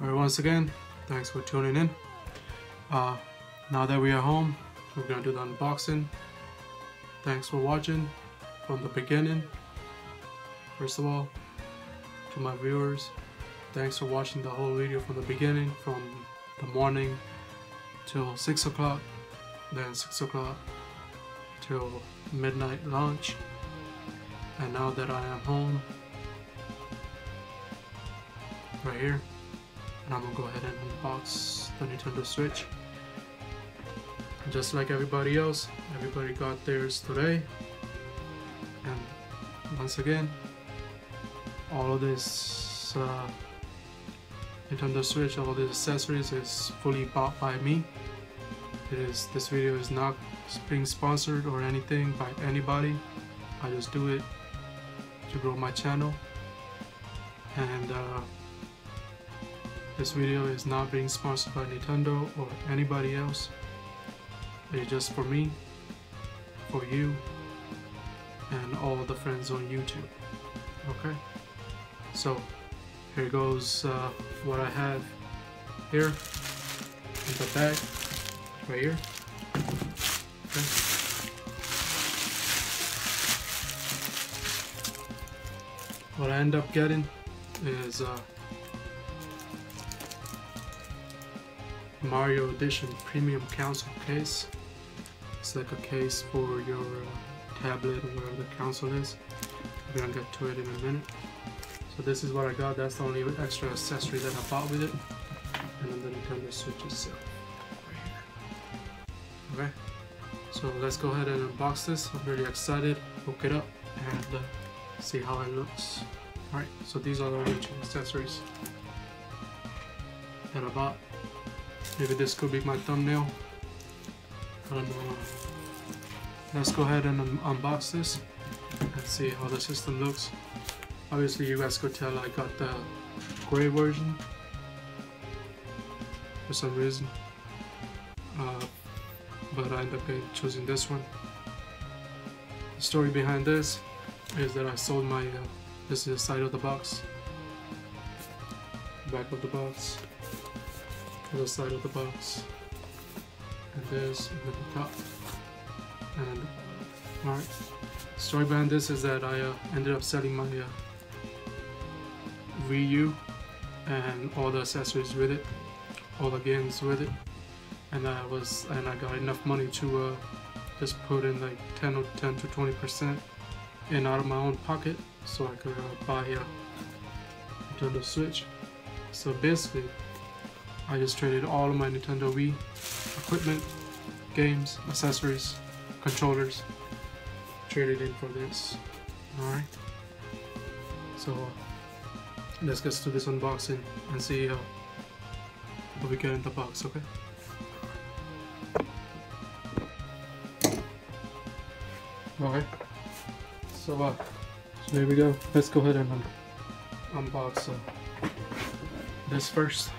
Alright, once again, thanks for tuning in. Uh, now that we are home, we're gonna do the unboxing. Thanks for watching from the beginning. First of all, to my viewers, thanks for watching the whole video from the beginning, from the morning till 6 o'clock, then 6 o'clock till midnight lunch. And now that I am home, right here, and I'm gonna go ahead and unbox the Nintendo Switch. Just like everybody else, everybody got theirs today. And once again, all of this uh, Nintendo Switch, all of these accessories is fully bought by me. It is this video is not being sponsored or anything by anybody. I just do it to grow my channel. And uh, this video is not being sponsored by Nintendo or anybody else. It's just for me, for you, and all the friends on YouTube. Okay? So, here goes uh, what I have here in the bag, right here. Okay. What I end up getting is uh, Mario Edition Premium Console Case. It's like a case for your uh, tablet or whatever the console is. We're gonna get to it in a minute. So this is what I got. That's the only extra accessory that I bought with it. And then the Nintendo Switch itself. Okay. So let's go ahead and unbox this. I'm really excited. Hook it up and uh, see how it looks. Alright, so these are the only two accessories that I bought. Maybe this could be my thumbnail. I don't know. Let's go ahead and un unbox this and see how the system looks. Obviously you guys could tell I got the gray version for some reason. Uh, but I ended up choosing this one. The story behind this is that I sold my, uh, this is the side of the box, back of the box other side of the box and this and then the top and alright. Story behind this is that I uh, ended up selling my uh, Wii U and all the accessories with it all the games with it. And I was and I got enough money to uh, just put in like 10 or 10 to 20 percent in out of my own pocket so I could uh, buy a Nintendo Switch. So basically I just traded all of my Nintendo Wii equipment, games, accessories, controllers, traded in for this. Alright. So let's get to this unboxing and see uh, what we get in the box, okay? Okay. So uh, so here we go. Let's go ahead and un unbox uh, this first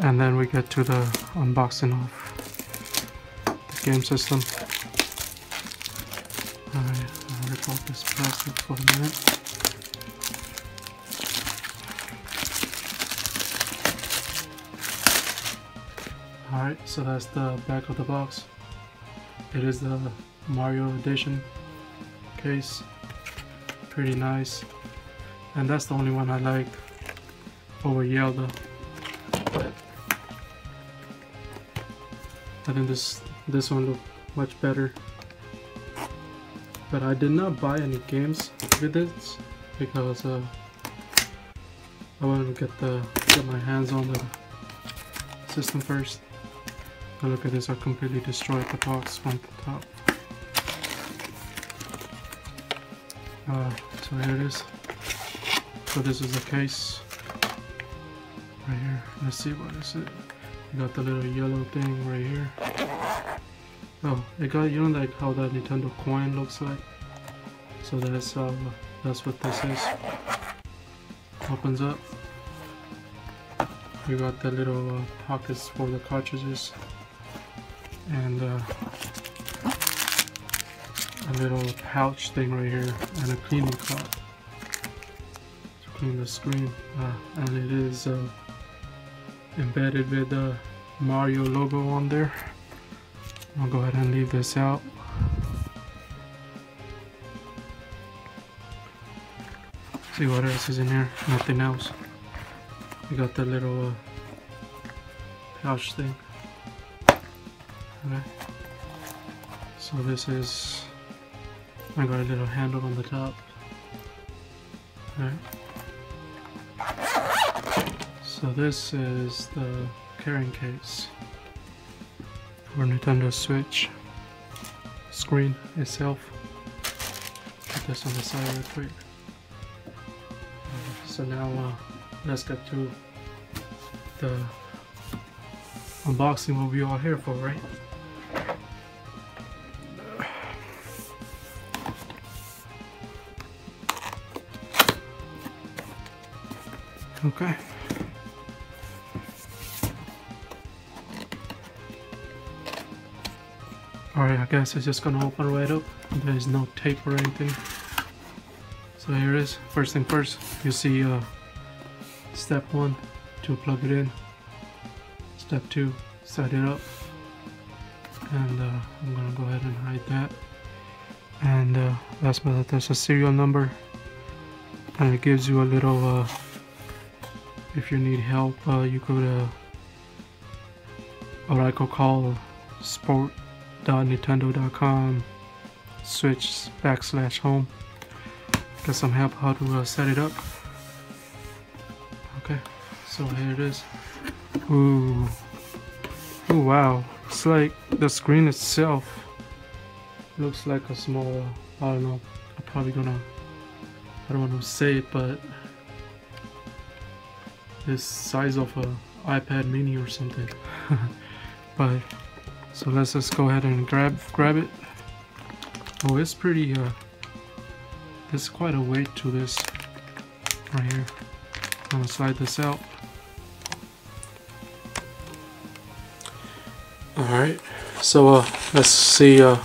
and then we get to the unboxing of the game system. Alright, I'll rip off this plastic for a minute. Alright, so that's the back of the box. It is the Mario Edition case. Pretty nice. And that's the only one I like over Zelda. I think this this one look much better. But I did not buy any games with it because uh, I wanted to get the get my hands on the system first. And look at this, I completely destroyed the box from the top. Uh, so here it is. So this is the case right here. Let's see what is it. Got the little yellow thing right here. Oh, it got you know like how that Nintendo coin looks like. So that's uh, that's what this is. Opens up. You got the little uh, pockets for the cartridges, and uh, a little pouch thing right here, and a cleaning cloth to clean the screen uh, and it is uh, embedded with the Mario logo on there. I'll go ahead and leave this out. See what else is in here? Nothing else. We got the little uh, pouch thing. Okay so this is I got a little handle on the top. Alright. So this is the carrying case for Nintendo Switch screen itself. Put this on the side real quick. Uh, so now uh, let's get to the unboxing what we all here for, right? Okay. Alright, I guess it's just gonna open right up. There is no tape or anything. So here it is. First thing first, you see uh, step one to plug it in. Step two, set it up. And uh, I'm gonna go ahead and hide that. And uh, last but not a serial number. And it gives you a little uh, if you need help uh, you could or I could call support.nintendo.com switch backslash home. Get some help how to uh, set it up. Okay so here it is. Ooh. Oh wow. It's like the screen itself looks like a small I don't know. I'm probably gonna I don't want to say it but this size of a iPad mini or something. But so let's just go ahead and grab grab it. Oh it's pretty uh there's quite a weight to this right here. I'm gonna slide this out. Alright so uh let's see uh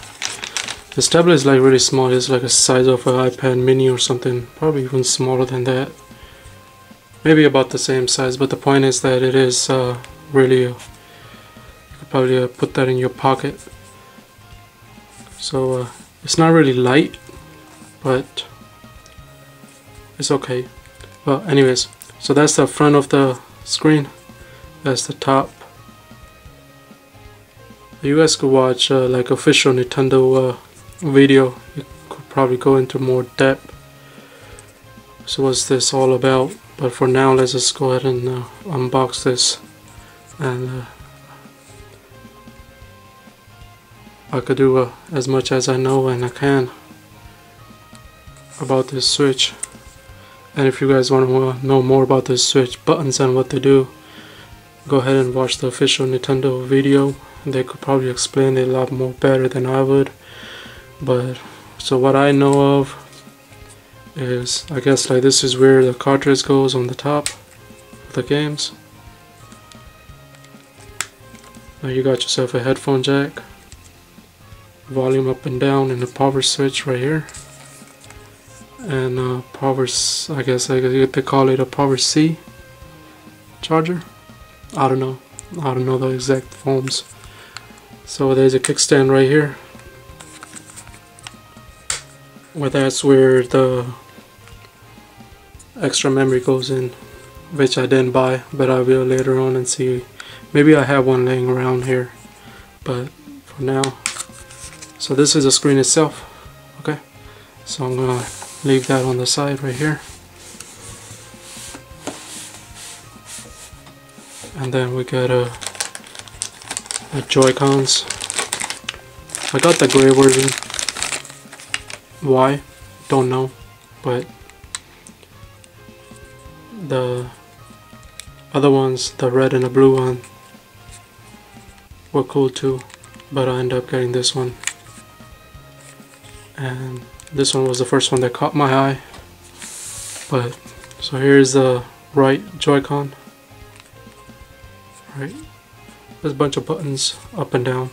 this tablet is like really small. It's like a size of an iPad mini or something. Probably even smaller than that. Maybe about the same size but the point is that it is uh, really uh, probably uh, put that in your pocket. So uh, it's not really light but it's okay. Well anyways so that's the front of the screen. That's the top. You guys could watch uh, like official Nintendo uh, video. You could probably go into more depth. So what's this all about? But for now let's just go ahead and uh, unbox this and I could do uh, as much as I know and I can about this switch. And if you guys want to know more about this switch buttons and what to do go ahead and watch the official Nintendo video. They could probably explain it a lot more better than I would. But so what I know of is I guess like this is where the cartridge goes on the top of the games. Now you got yourself a headphone jack volume up and down and a power switch right here. And uh, power I guess I guess they call it a power C charger? I don't know. I don't know the exact forms. So there's a kickstand right here. Where that's where the extra memory goes in which I didn't buy but I will later on and see. Maybe I have one laying around here but for now so this is the screen itself okay? So I'm gonna leave that on the side right here. And then we got uh, a, a Joy-Cons. I got the gray version. Why? Don't know but the other ones, the red and the blue one, were cool too, but I ended up getting this one. And this one was the first one that caught my eye. But, so here's the right Joy-Con. Right, there's a bunch of buttons up and down.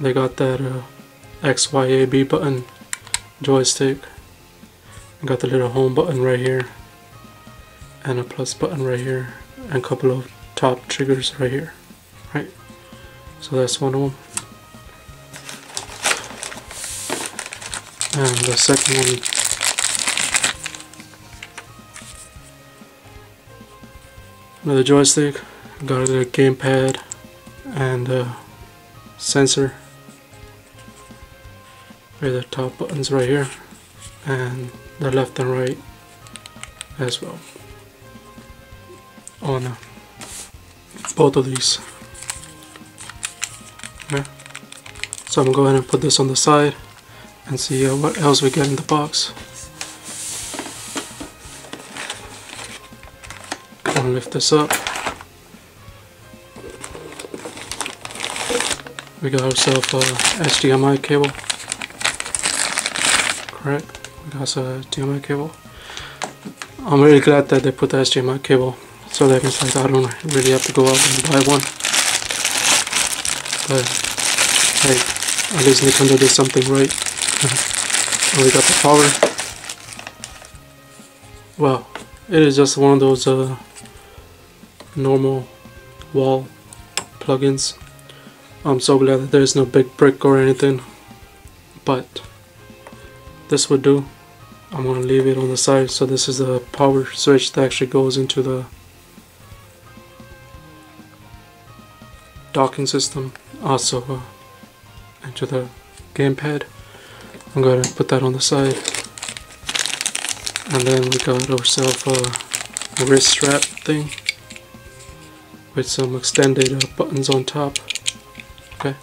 They got that uh, X, Y, A, B button joystick. got the little home button right here and a plus button right here and a couple of top triggers right here right so that's one of them the second one. Another joystick got a gamepad and a sensor. With the top buttons right here and the left and right as well. On uh, both of these. Yeah. so I'm gonna go ahead and put this on the side and see uh, what else we get in the box. Gonna lift this up. We got ourselves a HDMI cable. Correct. We got a HDMI cable. I'm really glad that they put the HDMI cable so that means like I don't really have to go out and buy one. But hey at least Nintendo did something right and we got the power. Well it is just one of those uh, normal wall plugins. I'm so glad that there's no big brick or anything but this would do. I'm gonna leave it on the side so this is the power switch that actually goes into the docking system also uh, into the gamepad I'm gonna put that on the side and then we got ourselves a wrist strap thing with some extended uh, buttons on top okay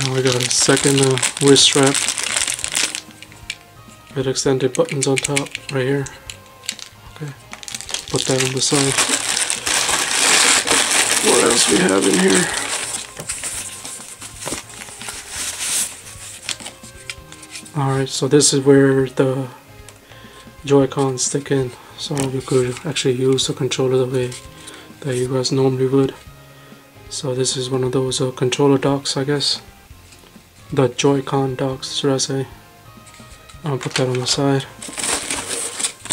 Now we got a second uh, wrist strap with extended buttons on top right here. Okay, put that on the side. What else we have in here? Alright, so this is where the Joy-Cons stick in. So we could actually use the controller the way that you guys normally would. So this is one of those uh, controller docks, I guess the Joy-Con docks, should I say. I'll put that on the side.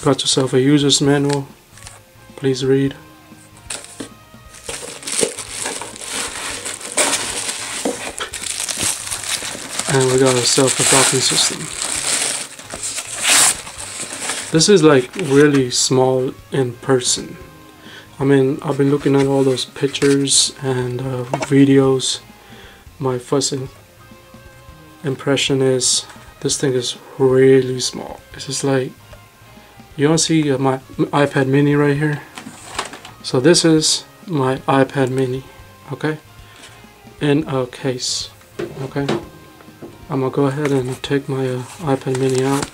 Got yourself a user's manual. Please read. And we got ourselves a docking system. This is like really small in person. I mean, I've been looking at all those pictures and uh, videos. My first impression is this thing is really small. It's just like you don't see uh, my iPad mini right here. So this is my iPad mini, okay? In a case, okay? I'm gonna go ahead and take my uh, iPad mini out.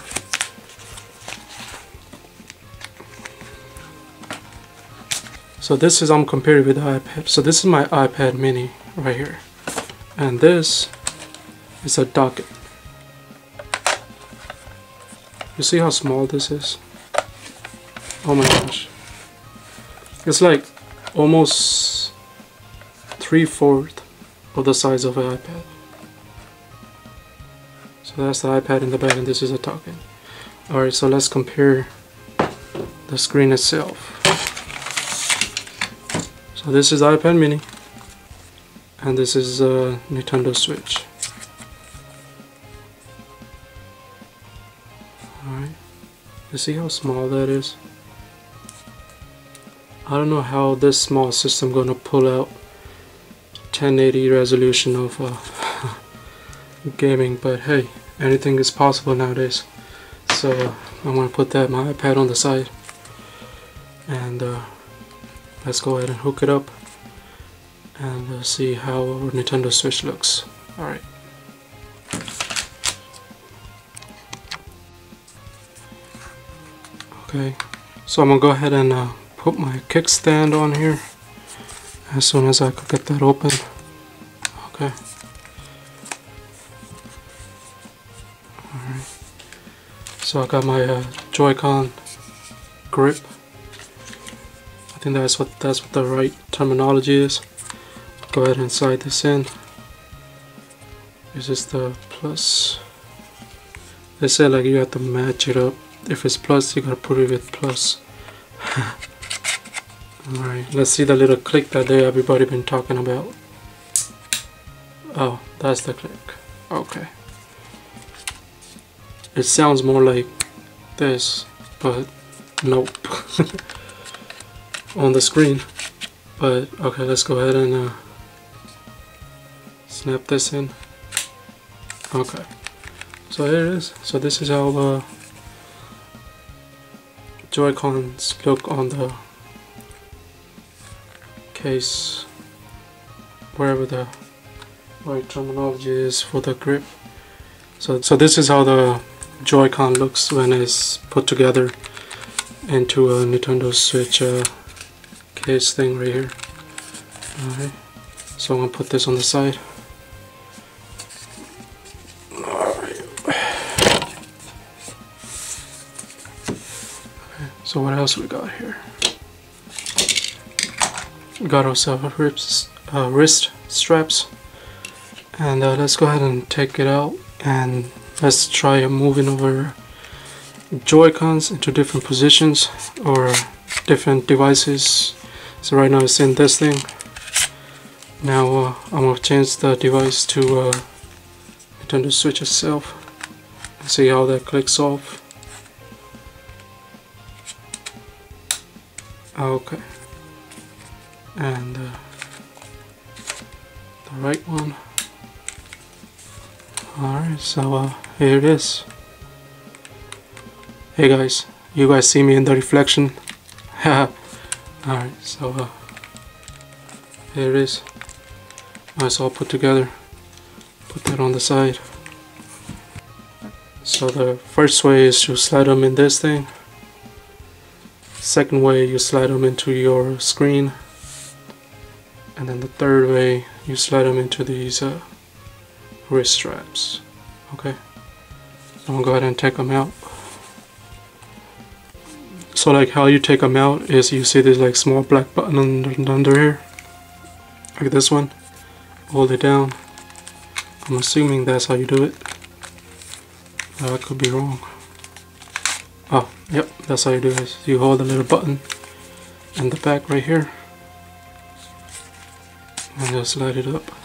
So this is, I'm comparing with the iPad. So this is my iPad mini right here. And this is a docket. You see how small this is? Oh my gosh. It's like almost three-fourths of the size of an iPad. So that's the iPad in the back and this is a token. Alright, so let's compare the screen itself. So this is iPad mini and this is a Nintendo Switch. Alright, you see how small that is? I don't know how this small system gonna pull out 1080 resolution of uh, gaming, but hey, anything is possible nowadays. So I'm gonna put that my iPad on the side, and uh, let's go ahead and hook it up and uh, see how our Nintendo Switch looks. All right. Okay, so I'm gonna go ahead and uh, put my kickstand on here as soon as I could get that open. So I got my uh, Joy-Con grip. I think that's what that's what the right terminology is. Go ahead and slide this in. You this is the plus they say like you have to match it up if it's plus you gotta put it with plus alright let's see the little click that they everybody been talking about oh that's the click okay it sounds more like this but nope. On the screen. But okay let's go ahead and uh, snap this in. Okay. So here it is. So this is how the Joy-Cons look on the case wherever the right terminology is for the grip. So so this is how the Joy-Con looks when it's put together into a Nintendo Switch uh, case thing right here. Alright, so I'm gonna put this on the side. So what else we got here? We got ourselves wrist, uh, wrist straps. And uh, let's go ahead and take it out and let's try moving over Joy-Cons into different positions or different devices. So right now it's in this thing. Now uh, I'm gonna change the device to uh, Nintendo Switch itself see how that clicks off. Okay. And uh, the right one. Alright so uh, here it is. Hey guys. You guys see me in the reflection? Alright so uh, here it is. Nice all put together. Put that on the side. So the first way is to slide them in this thing. Second way you slide them into your screen. And then the third way you slide them into these uh, wrist straps. Okay I'm gonna go ahead and take them out. So like how you take them out is you see there's like small black button under, under here? Like this one? Hold it down. I'm assuming that's how you do it. I could be wrong. Oh yep that's how you do it. You hold the little button in the back right here. And just slide it up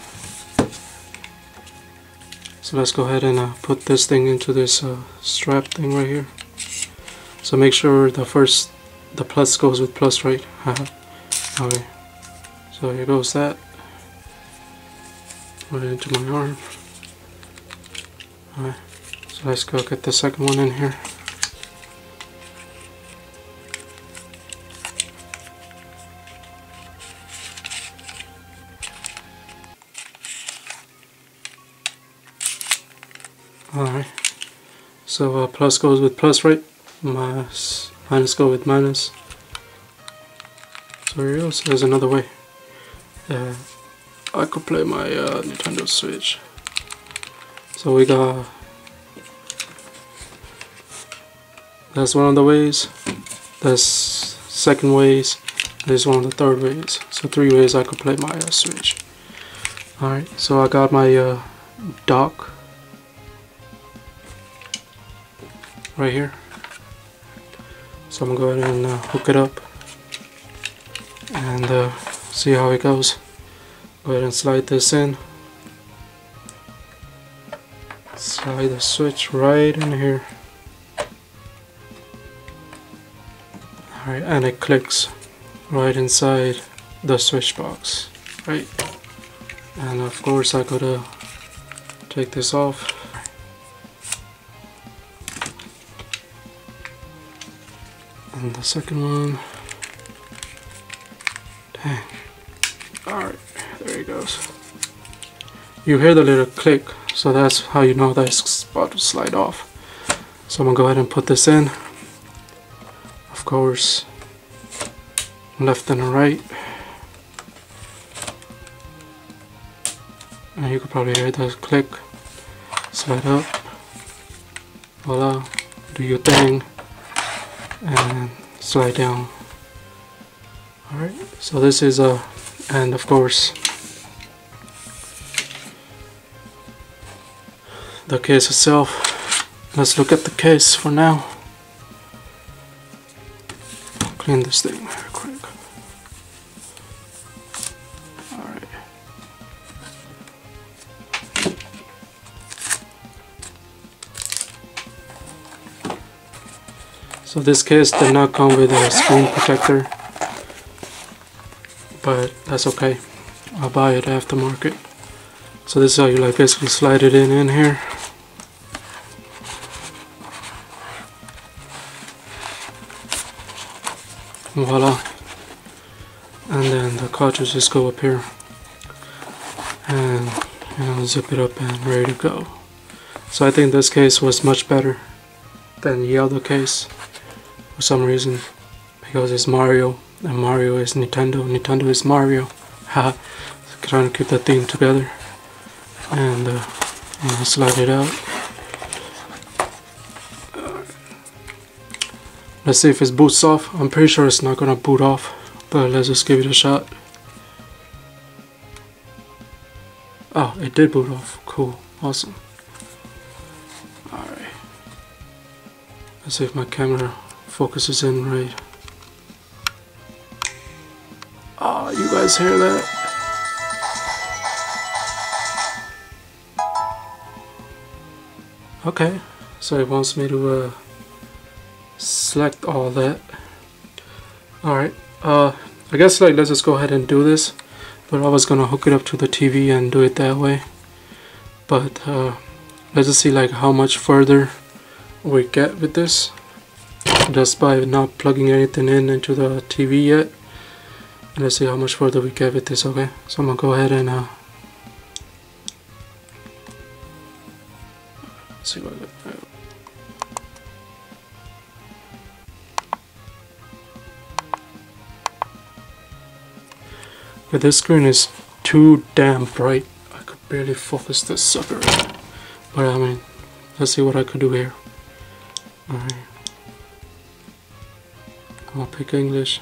so let's go ahead and uh, put this thing into this uh, strap thing right here. So make sure the first, the plus goes with plus, right? okay. So here goes that. Put it into my arm. Alright. So let's go get the second one in here. So uh, plus goes with plus, right? Minus, minus go with minus. So here else there's another way. Yeah, I could play my uh, Nintendo Switch. So we got that's one of the ways. That's second ways. This one of the third ways. So three ways I could play my uh, Switch. Alright, so I got my uh, dock right here. So I'm gonna go ahead and uh, hook it up and uh, see how it goes. Go ahead and slide this in. Slide the switch right in here. Alright, and it clicks right inside the switch box, right? And of course I gotta take this off the second one. Dang. Alright, there he goes. You hear the little click, so that's how you know that it's about to slide off. So I'm gonna go ahead and put this in. Of course, left and right. And you could probably hear the click. Slide up. Voila. Do your thing and slide down alright so this is a and of course the case itself. Let's look at the case for now. Clean this thing So this case did not come with a screen protector, but that's okay. I'll buy it aftermarket. So this is how you like basically slide it in in here. Voila. And then the cartridges just go up here. And you know, zip it up and ready to go. So I think this case was much better than the other case for some reason because it's Mario and Mario is Nintendo Nintendo is Mario haha trying to keep that theme together and uh, know, slide it out. Let's see if it boots off. I'm pretty sure it's not gonna boot off, but let's just give it a shot. Oh, it did boot off. Cool. Awesome. Alright. Let's see if my camera focuses in right. Oh, you guys hear that? Okay, so it wants me to uh, select all that. Alright, uh, I guess like let's just go ahead and do this. But I was gonna hook it up to the TV and do it that way. But uh, let's just see like how much further we get with this. Just by not plugging anything in into the TV yet. Let's see how much further we get with this, okay? So I'm gonna go ahead and uh, see what I get. But this screen is too damn bright. I could barely focus this sucker. But I mean, let's see what I could do here. Alright. I'll pick English.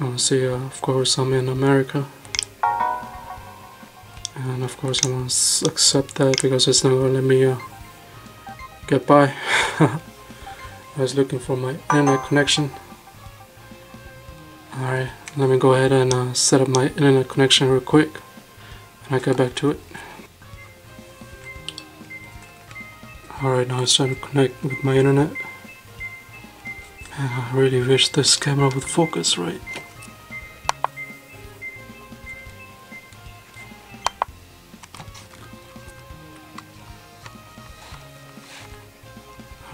I'll see, uh, of course, I'm in America. And of course I'm gonna accept that because it's not gonna let me uh, get by. I was looking for my internet connection. Alright let me go ahead and uh, set up my internet connection real quick and I'll get back to it alright now it's trying to connect with my internet and I really wish this camera would focus right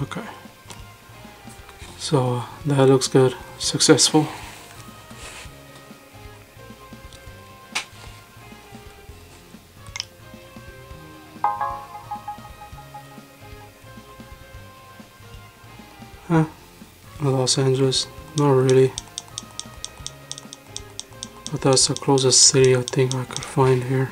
Okay. So that looks good. Successful. Los Angeles. Not really. But that's the closest city I think I could find here.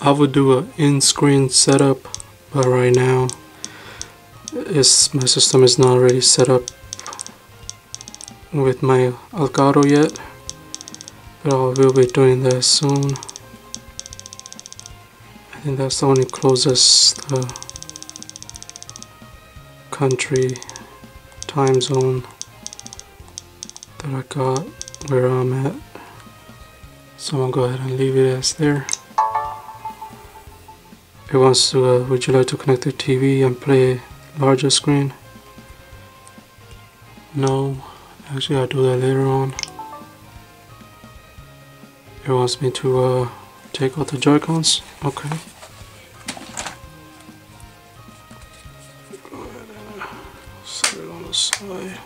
I would do an in-screen setup but right now is my system is not already set up with my Elgato yet but I will be doing that soon I think that's the only closest uh, country time zone that I got where I'm at so gonna go ahead and leave it as there it wants to, uh, would you like to connect the TV and play larger screen? No, actually I'll do that later on. It wants me to uh, take out the Joy-Cons, okay. Uh, set it on the side.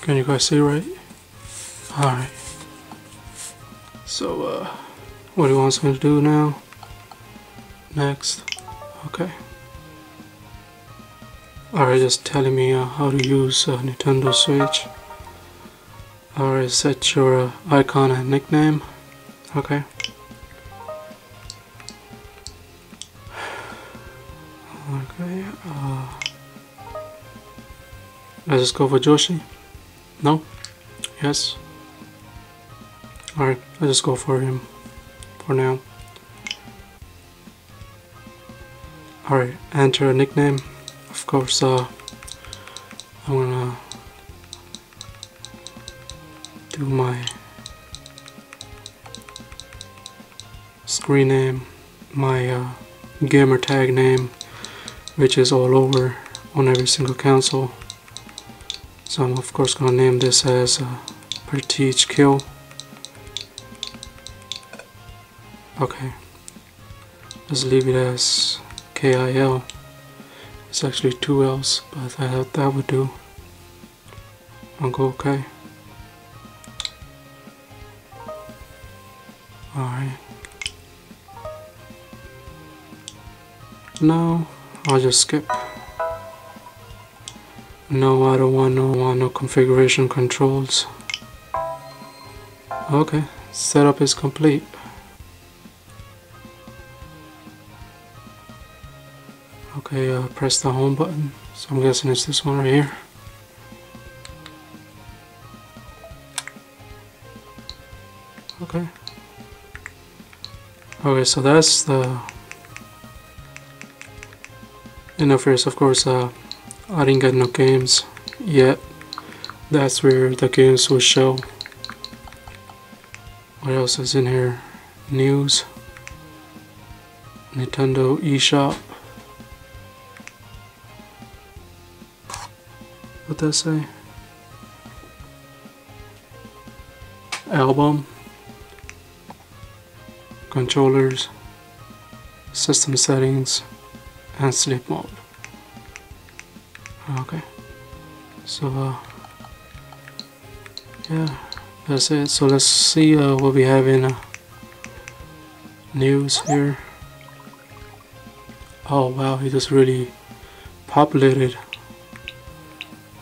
Can you guys see right? Wants me to do now? Next. Okay. Alright, just telling me uh, how to use uh, Nintendo Switch. Alright, set your uh, icon and nickname. Okay. Okay, uh, let's just go for Yoshi. No? Yes? Alright, let's just go for him for now. Alright, enter a nickname. Of course, uh, I'm gonna do my screen name, my uh, gamer tag name, which is all over on every single console. So I'm of course gonna name this as uh, Pertige Kill. Okay, let's leave it as KIL. It's actually two L's, but I thought that would do. I'll go okay. Alright. No, I'll just skip. No, I don't want no, want no configuration controls. Okay, setup is complete. Uh, press the home button. So I'm guessing it's this one right here. Okay. Okay, so that's the interface. Of course, uh, I didn't get no games yet. That's where the games will show. What else is in here? News. Nintendo eShop. What that say? Album. Controllers. System settings. And sleep mode. Okay. So, uh, yeah, that's it. So let's see uh, what we have in uh, news here. Oh wow, he just really populated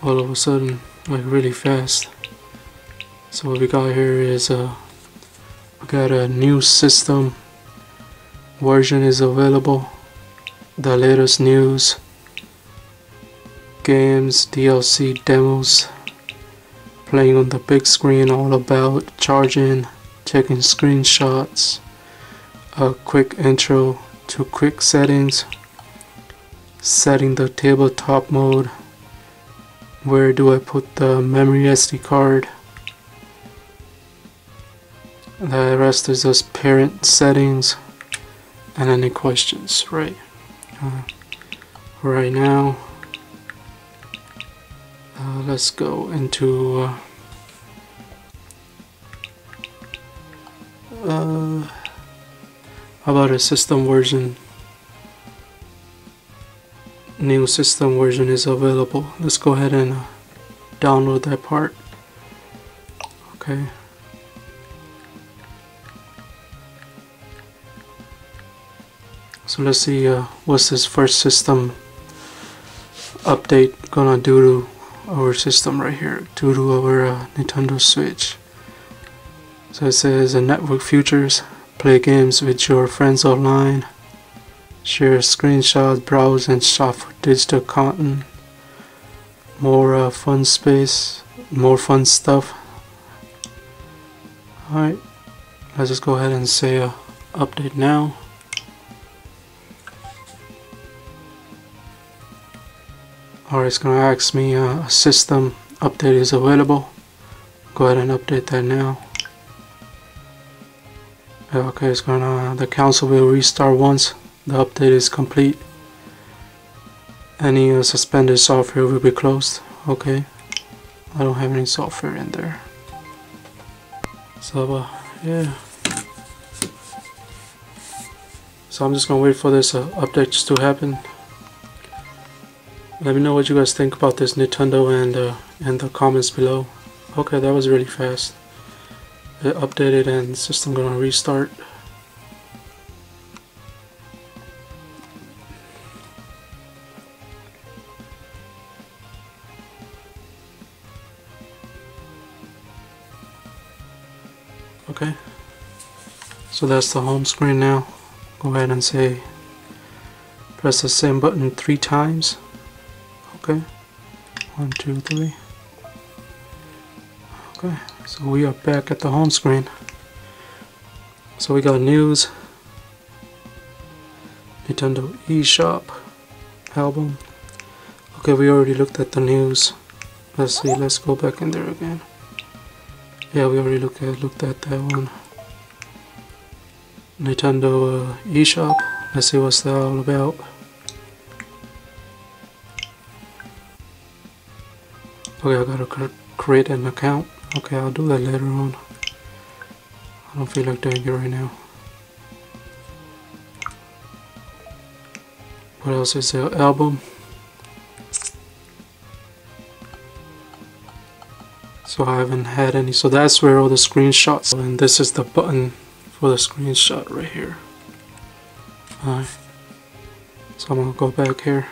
all of a sudden, like really fast. So what we got here is uh, we got a new system. Version is available. The latest news, games, DLC demos, playing on the big screen, all about charging, checking screenshots, a quick intro to quick settings, setting the tabletop mode where do I put the memory SD card? The rest is just parent settings and any questions right. Uh, right now uh, let's go into uh, uh how about a system version new system version is available. Let's go ahead and uh, download that part. Okay. So let's see uh, what's this first system update gonna do to our system right here, do to our uh, Nintendo Switch. So it says uh, network features, play games with your friends online, share screenshots, browse and shop for digital content, more uh, fun space, more fun stuff. Alright, let's just go ahead and say uh, update now. Alright, it's gonna ask me uh, a system update is available. Go ahead and update that now. Okay, it's gonna, the council will restart once the update is complete. Any uh, suspended software will be closed. Okay. I don't have any software in there. So, uh, yeah. So I'm just gonna wait for this uh, update to happen. Let me know what you guys think about this Nintendo and uh, in the comments below. Okay, that was really fast. It updated and system gonna restart. So that's the home screen now. Go ahead and say press the same button three times. Okay. One two three. Okay. So we are back at the home screen. So we got news. Nintendo eShop album. Okay we already looked at the news. Let's see let's go back in there again. Yeah we already looked at looked at that one Nintendo uh, eShop. Let's see what's that all about. Okay I gotta create an account. Okay I'll do that later on. I don't feel like doing it right now. What else is there? Album? So I haven't had any. So that's where all the screenshots and this is the button for the screenshot right here. Alright. So I'm gonna go back here.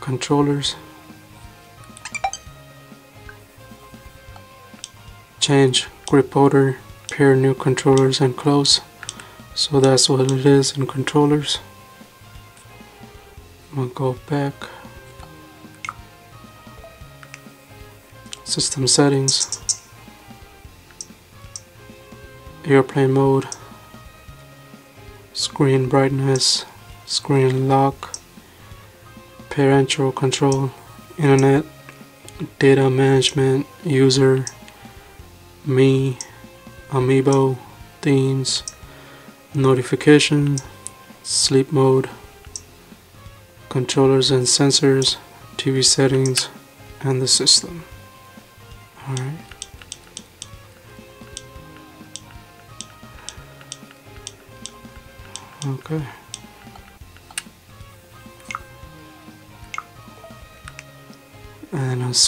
Controllers. Change grip order pair new controllers and close so that's what it is in controllers. I'm gonna go back. System settings airplane mode screen brightness screen lock parental control internet data management user me amiibo themes notification sleep mode controllers and sensors TV settings and the system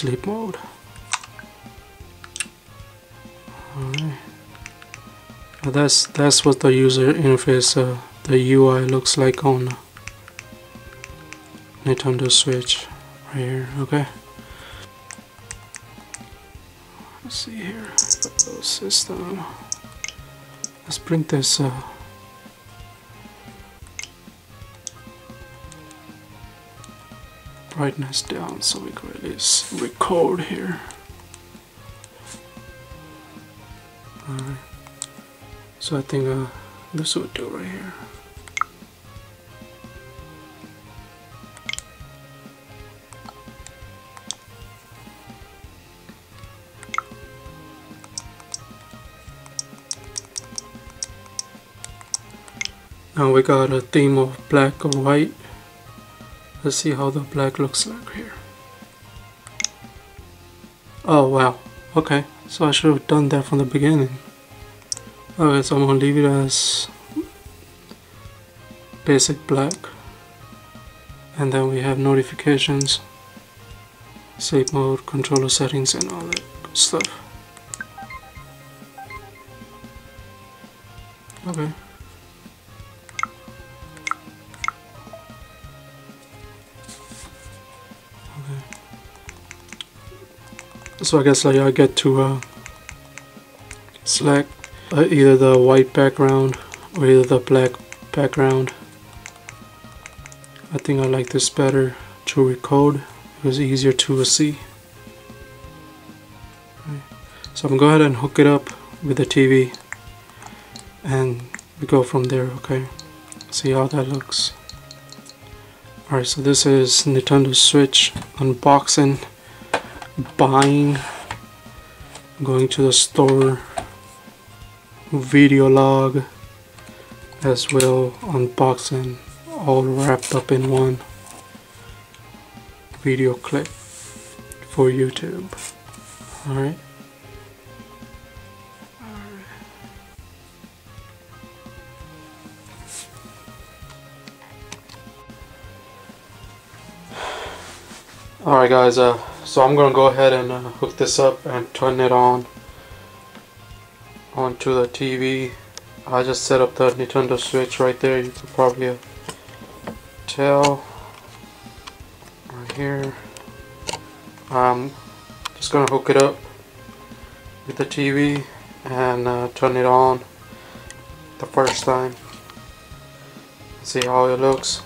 sleep mode. Alright. That's that's what the user interface uh, the UI looks like on Nintendo Switch right here okay? Let's see here. System. Let's bring this uh, brightness down so we can really record here. Alright. So I think uh, this would do right here. Now we got a theme of black or white. Let's see how the black looks like here. Oh wow, okay. So I should have done that from the beginning. Okay, so I'm gonna leave it as basic black. And then we have notifications, sleep mode, controller settings and all that stuff. So I guess like I get to uh, select uh, either the white background or either the black background. I think I like this better to record. It was easier to see. So I'm gonna go ahead and hook it up with the TV and we go from there okay? See how that looks. Alright so this is Nintendo Switch unboxing buying going to the store video log as well unboxing all wrapped up in one video clip for YouTube. Alright. Alright guys, uh, so I'm gonna go ahead and uh, hook this up and turn it on onto the TV. I just set up the Nintendo Switch right there. You can probably uh, tell right here. I'm just gonna hook it up with the TV and uh, turn it on the first time see how it looks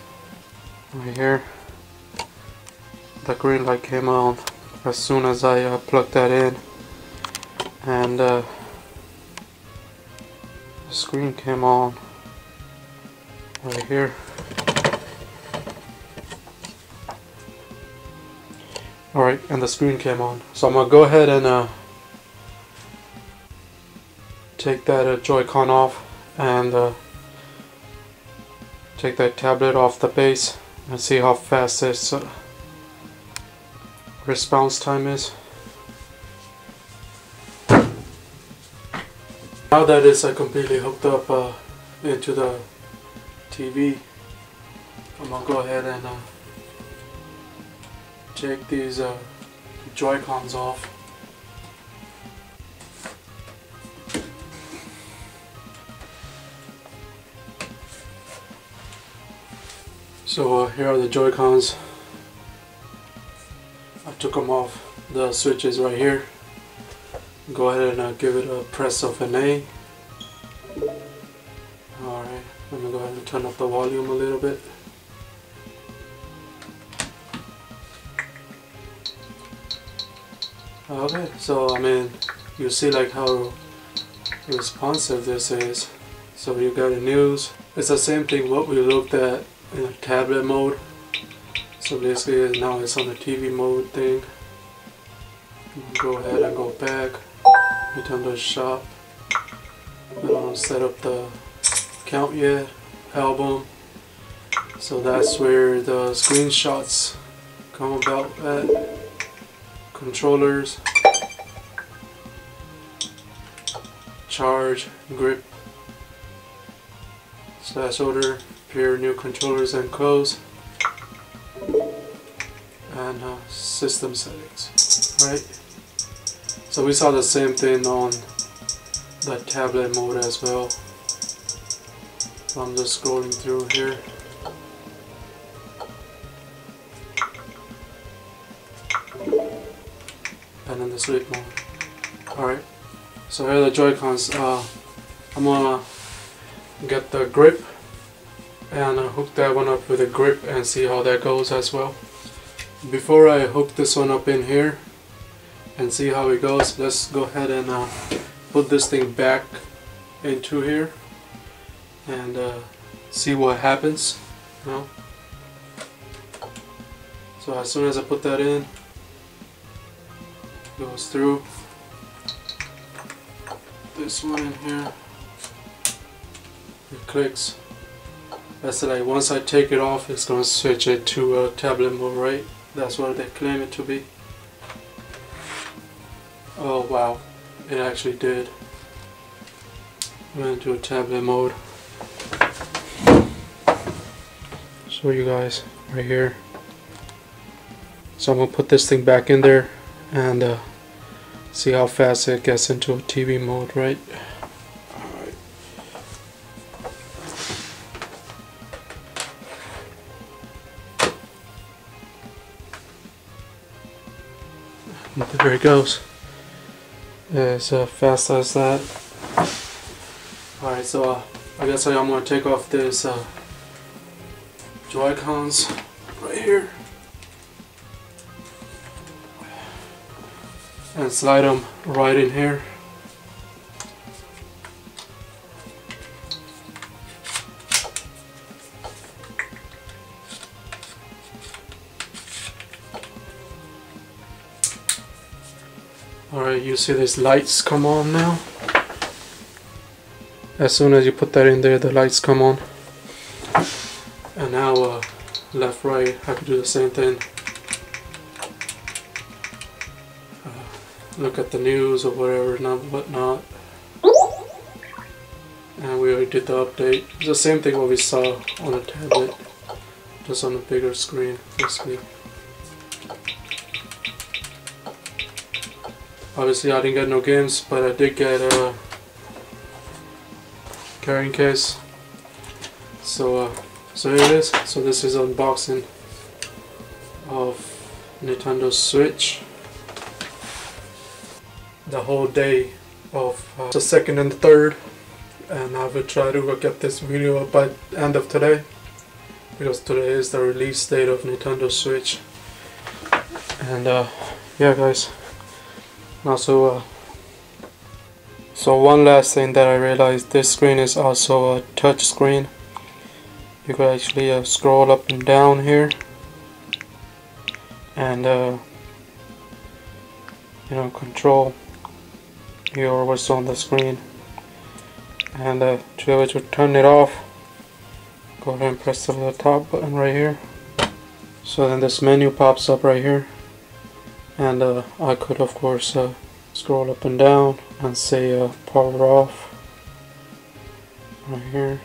right here the green light came on as soon as I uh, plugged that in. And uh, the screen came on. Right here. Alright and the screen came on. So I'm gonna go ahead and uh, take that uh, Joy-Con off and uh, take that tablet off the base and see how fast this uh, response time is. Now that it's uh, completely hooked up uh, into the TV, I'm gonna go ahead and uh, take these uh, Joy-Cons off. So uh, here are the Joy-Cons. Took them off the switches right here. Go ahead and uh, give it a press of an A. Alright, let me go ahead and turn up the volume a little bit. Okay, so I mean, you see like how responsive this is. So you got the news. It's the same thing what we looked at in tablet mode. So basically now it's on the TV mode thing. Go ahead and go back. Nintendo shop. I don't set up the count yet. Album. So that's where the screenshots come about at. Controllers. Charge, grip, slash order, pair new controllers and close and uh, system settings right? So we saw the same thing on the tablet mode as well. So I'm just scrolling through here. And then the sleep mode. Alright. So here are the Joy-Cons. Uh, I'm gonna get the grip and hook that one up with a grip and see how that goes as well. Before I hook this one up in here and see how it goes, let's go ahead and uh, put this thing back into here and uh, see what happens. You know? So as soon as I put that in, goes through this one in here, it clicks that's like once I take it off it's gonna switch it to a tablet mode right that's what they claim it to be. Oh wow. It actually did. Went into a tablet mode. Show you guys right here. So I'm gonna put this thing back in there and uh, see how fast it gets into a TV mode right goes. As fast as that. Alright, so uh, I guess I'm going to take off this uh, Joy-Cons right here. And slide them right in here. See these lights come on now. As soon as you put that in there, the lights come on. And now, uh, left, right, I can do the same thing. Uh, look at the news or whatever, not whatnot. And we already did the update. It's the same thing what we saw on the tablet, just on a bigger screen, basically. Obviously I didn't get no games, but I did get a carrying case. So, uh, so here it is. So this is unboxing of Nintendo Switch. the whole day of uh, the second and the third and I will try to get this video up by end of today because today is the release date of Nintendo Switch and uh, yeah guys also uh, so one last thing that I realized this screen is also a touch screen. You can actually uh, scroll up and down here. And uh, you know control your what's on the screen. And uh, to be able to turn it off go ahead and press the top button right here. So then this menu pops up right here and uh, I could of course uh, scroll up and down and say uh, power off right here.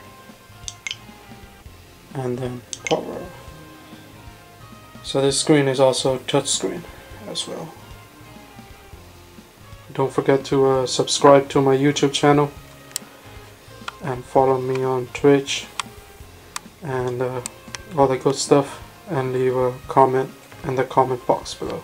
And then power off. So this screen is also touch screen as well. Don't forget to uh, subscribe to my YouTube channel and follow me on Twitch and uh, all the good stuff and leave a comment in the comment box below.